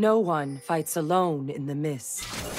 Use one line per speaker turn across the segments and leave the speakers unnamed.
No one fights alone in the mist.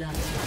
Blood.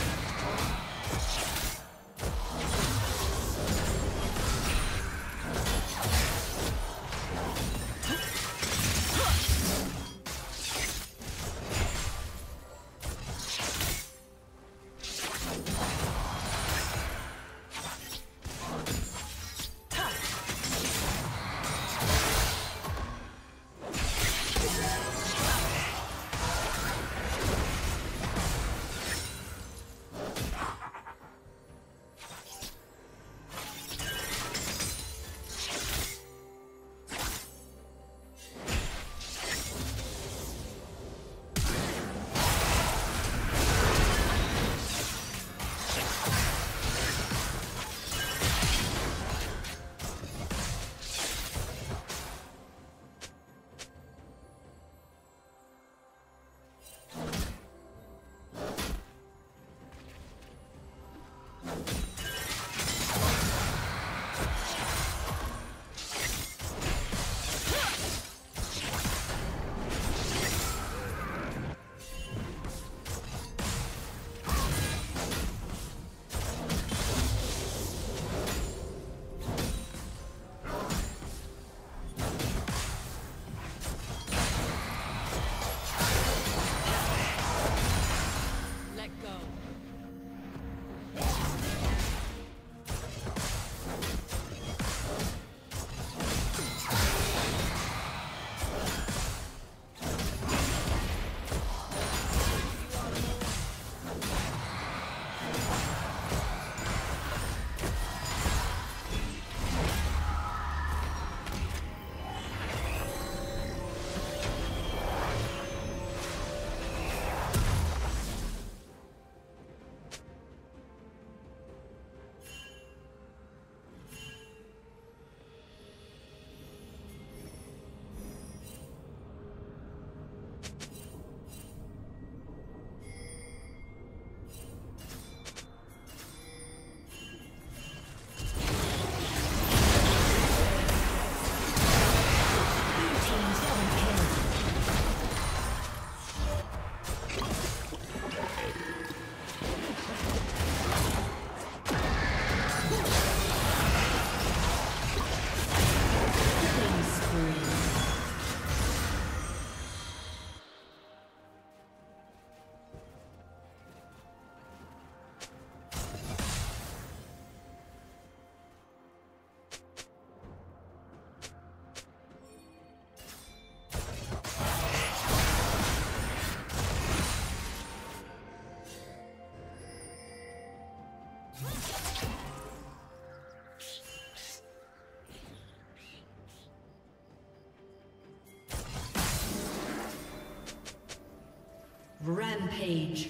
Rampage.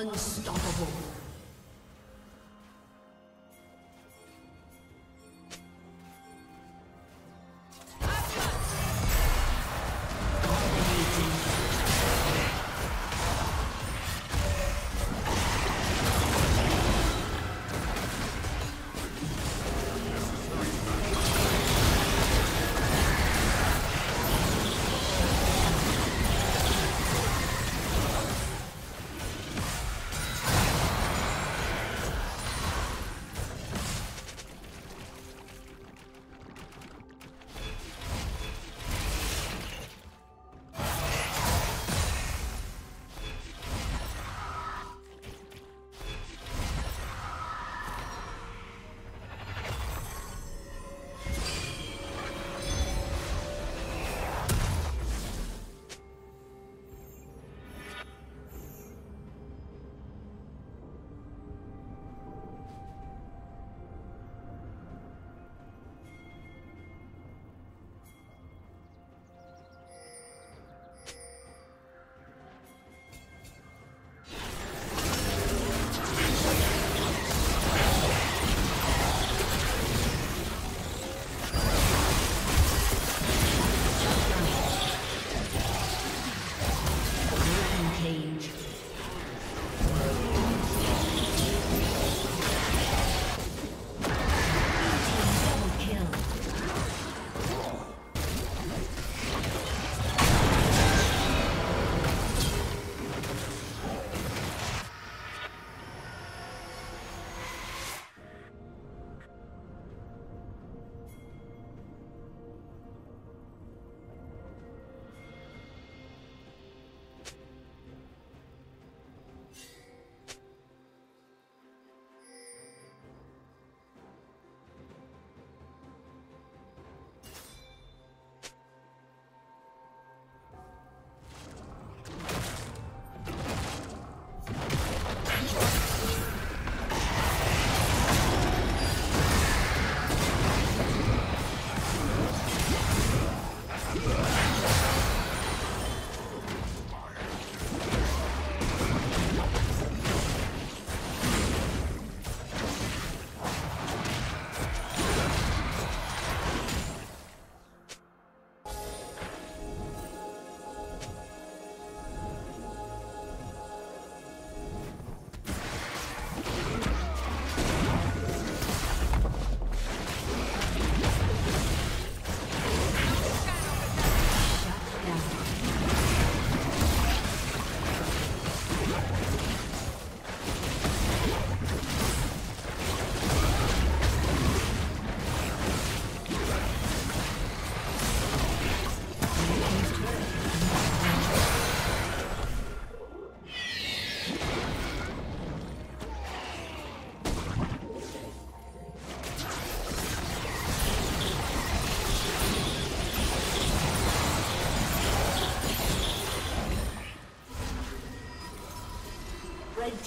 Unstoppable.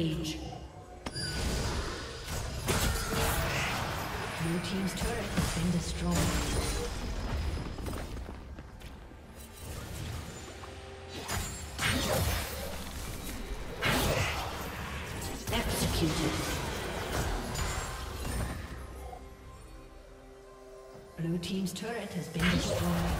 Rampage. Blue team's turret has been destroyed. Executed. Blue team's turret has been destroyed.